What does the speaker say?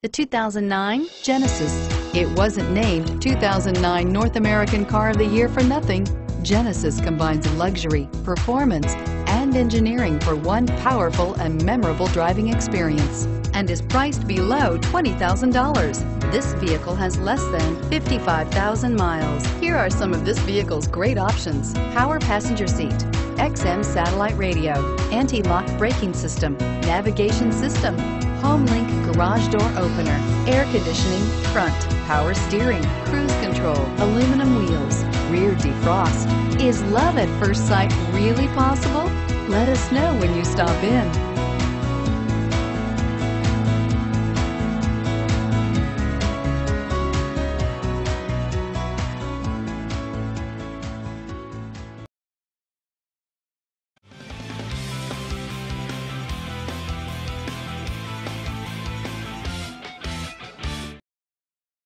The 2009 Genesis. It wasn't named 2009 North American Car of the Year for nothing. Genesis combines luxury, performance, and engineering for one powerful and memorable driving experience and is priced below $20,000. This vehicle has less than 55,000 miles. Here are some of this vehicle's great options. Power passenger seat, XM satellite radio, anti-lock braking system, navigation system, HomeLink garage door opener, air conditioning, front, power steering, cruise control, aluminum wheels, rear defrost. Is love at first sight really possible? Let us know when you stop in.